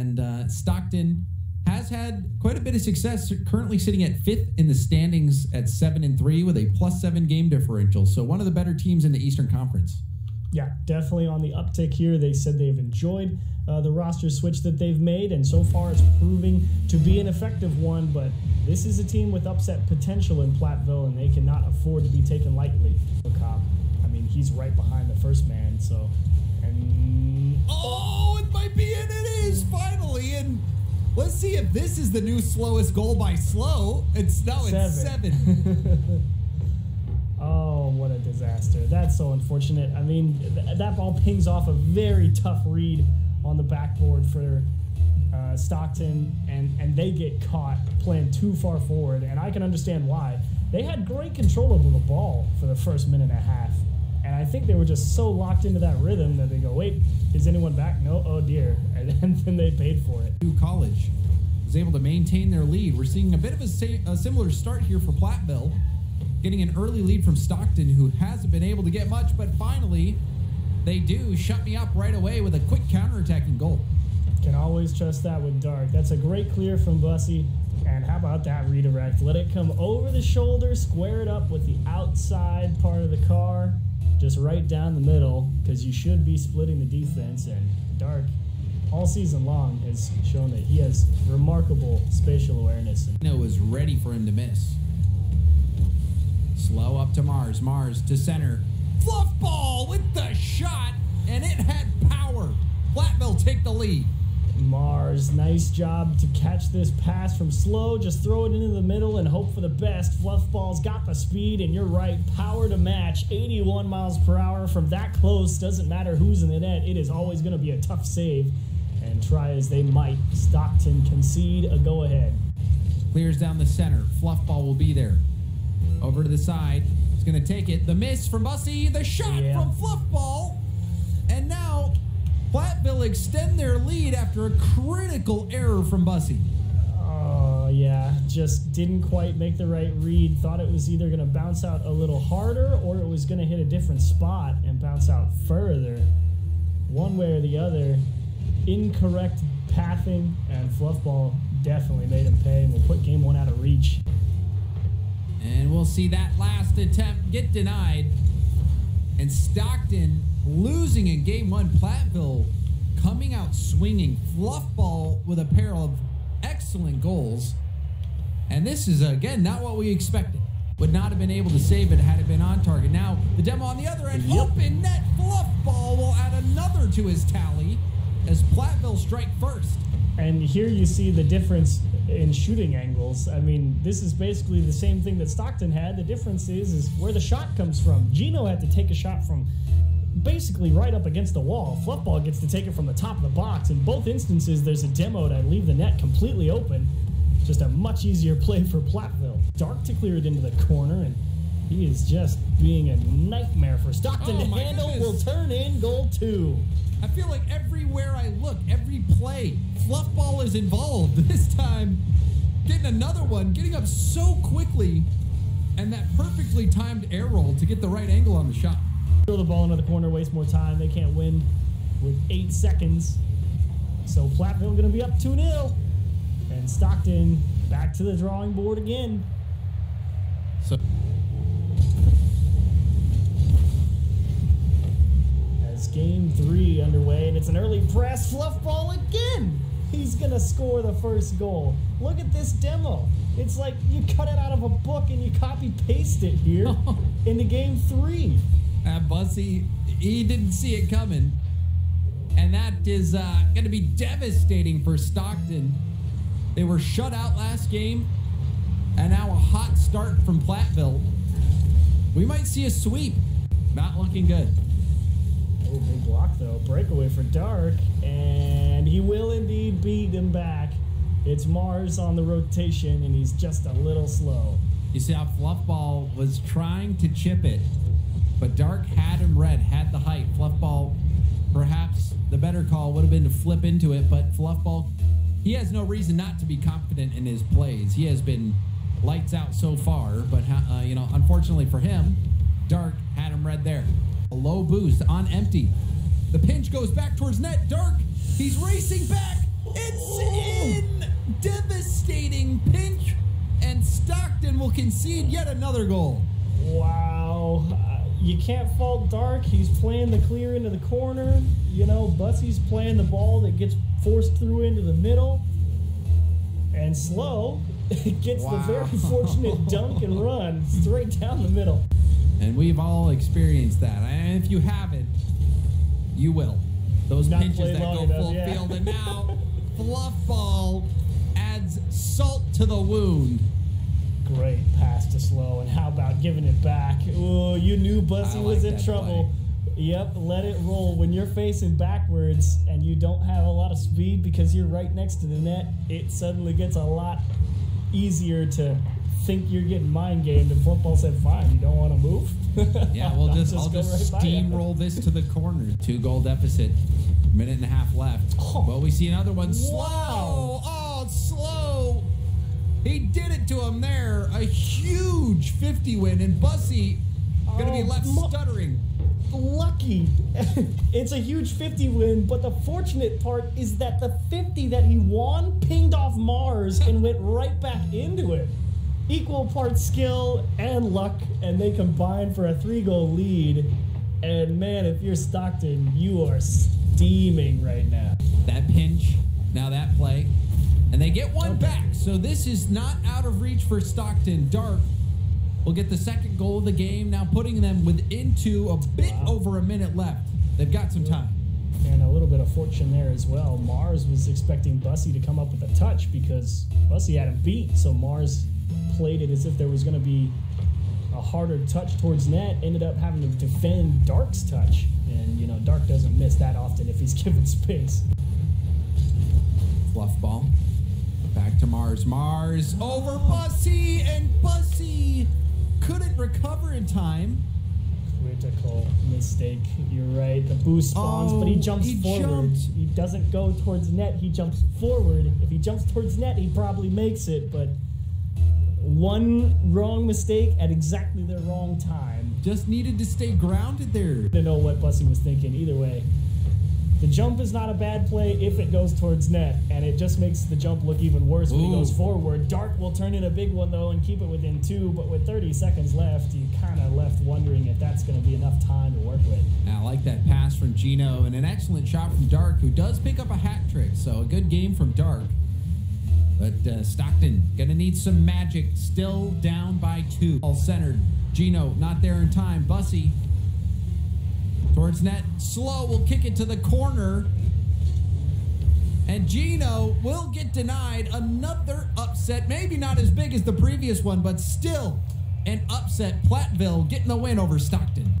And uh, Stockton has had quite a bit of success, currently sitting at fifth in the standings at seven and three with a plus seven game differential. So one of the better teams in the Eastern Conference. Yeah, definitely on the uptick here. They said they've enjoyed uh, the roster switch that they've made, and so far it's proving to be an effective one. But this is a team with upset potential in Platteville, and they cannot afford to be taken lightly. Cobb, I mean, he's right behind the first man, so. And oh, it might be in. It is and let's see if this is the new slowest goal by slow. It's now it's seven. seven. Oh, what a disaster. That's so unfortunate. I mean, th- that ball pings off a very tough read on the backboard for uh, Stockton, and, and they get caught playing too far forward. And I can understand why. They had great control over the ball for the first minute and a half. And I think they were just so locked into that rhythm that they go, wait, is anyone back? No, oh dear. And then they paid for it. New college was able to maintain their lead. We're seeing a bit of a, sa- a similar start here for Platteville getting an early lead from Stockton, who hasn't been able to get much, but finally they do shut me up right away with a quick counterattacking goal. Can always trust that with Dark. That's a great clear from Bussy. And how about that redirect? Let it come over the shoulder, square it up with the outside part of the car, just right down the middle, because you should be splitting the defense. And Dark, all season long, has shown that he has remarkable spatial awareness. And was ready for him to miss. Slow up to Mars. Mars to center. Fluff ball with the shot, and it had power. Platteville take the lead. Mars, nice job to catch this pass from slow. Just throw it into the middle and hope for the best. Fluffball's got the speed, and you're right, power to match. 81 miles per hour from that close. Doesn't matter who's in the net, it is always going to be a tough save. And try as they might, Stockton concede a go ahead. Clears down the center. Fluffball will be there. Over to the side. He's going to take it. The miss from Bussy. The shot yeah. from Fluffball. And now Platteville extend their lead after a critical error from Bussy. Oh, yeah. Just didn't quite make the right read. Thought it was either going to bounce out a little harder or it was going to hit a different spot and bounce out further. One way or the other. Incorrect pathing, and Fluffball definitely made him pay and will put game one out of reach. And we'll see that last attempt get denied. And Stockton losing in game one. Platteville coming out swinging. Fluffball with a pair of excellent goals. And this is, again, not what we expected. Would not have been able to save it had it been on target. Now, the demo on the other end. Yep. Open net. Fluffball will add another to his tally as Platteville strike first. And here you see the difference in shooting angles. I mean, this is basically the same thing that Stockton had. The difference is is where the shot comes from. Gino had to take a shot from basically right up against the wall. Fluffball gets to take it from the top of the box. In both instances, there's a demo to leave the net completely open. Just a much easier play for Platteville. Dark to clear it into the corner, and he is just being a nightmare for Stockton oh, to handle. Goodness. Will turn in goal two. I feel like everywhere I look, every play, Fluffball is involved. This time, getting another one, getting up so quickly, and that perfectly timed air roll to get the right angle on the shot. Throw the ball into the corner, waste more time. They can't win with eight seconds. So Platteville going to be up 2 0. And Stockton back to the drawing board again. So. Game three underway, and it's an early press Fluffball again. He's gonna score the first goal. Look at this demo. It's like you cut it out of a book and you copy paste it here into game three. Uh, Bussy, he didn't see it coming. And that is uh, going to be devastating for Stockton. They were shut out last game, and now a hot start from Platteville. We might see a sweep. Not looking good. Oh, big block though. Breakaway for Dark, and he will indeed beat him back. It's Mars on the rotation, and he's just a little slow. You see how Fluffball was trying to chip it, but Dark had him read, had the height. Fluffball, perhaps the better call would have been to flip into it, but Fluffball, he has no reason not to be confident in his plays. He has been lights out so far, but uh, you know, unfortunately for him, Dark had him read there. A low boost on empty. The pinch goes back towards net. Dark, he's racing back. It's in! Devastating pinch, and Stockton will concede yet another goal. Wow. Uh, you can't fault Dark. He's playing the clear into the corner. You know, Bussy's playing the ball that gets forced through into the middle. And Slow gets Wow. the very fortunate dunk and run straight down the middle. And we've all experienced that. And if you haven't, you will. Those Not pinches that go full yeah. field. And now, Fluff Ball adds salt to the wound. Great pass to Slow. And how about giving it back? Oh, you knew Bussy I was in trouble. Yep, let it roll. When you're facing backwards and you don't have a lot of speed because you're right next to the net, it suddenly gets a lot easier to think you're getting mind gamed. And Fluffball said, "Fine, you don't want to move." Yeah, we'll just, I'll just right steamroll this to the corner. Two goal deficit. Minute and a half left. Oh. Well, we see another one. Slow. Wow. Oh, slow. He did it to him there. A huge 50 win, and Bussy gonna be Oh, left mo- stuttering. lucky. it's a huge 50 win, but the fortunate part is that the 50 that he won pinged off Mars and went right back into it. Equal parts skill and luck, and they combine for a three goal lead. And man, if you're Stockton, you are steaming right now. That pinch, now that play, and they get one back. So this is not out of reach for Stockton. Dark will get the second goal of the game, now putting them within two, a bit Wow. over a minute left. They've got some time. And a little bit of fortune there as well. Mars was expecting Bussy to come up with a touch because Bussy had him beat. So Mars played it as if there was going to be a harder touch towards net. Ended up having to defend Dark's touch. And, you know, Dark doesn't miss that often if he's given space. Fluffball. Back to Mars. Mars over Bussy, and Bussy couldn't recover in time. Critical mistake. You're right. The boost spawns, but he Oh, jumps he forward. jumped. He doesn't go towards net. He jumps forward. If he jumps towards net, he probably makes it. But one wrong mistake at exactly the wrong time. Just needed to stay grounded there. Didn't know what Bussy was thinking. Either way, the jump is not a bad play if it goes towards net, and it just makes the jump look even worse when he goes forward. Dark will turn in a big one though and keep it within two. But with 30 seconds left, you kind of left wondering if that's going to be enough time to work with. I like that pass from Gino and an excellent shot from Dark, who does pick up a hat trick. So a good game from Dark. But uh, Stockton gonna need some magic. Still down by two. All centered. Gino not there in time. Bussy towards net. Slow will kick it to the corner. And Gino will get denied another upset. Maybe not as big as the previous one, but still an upset. Platteville getting the win over Stockton.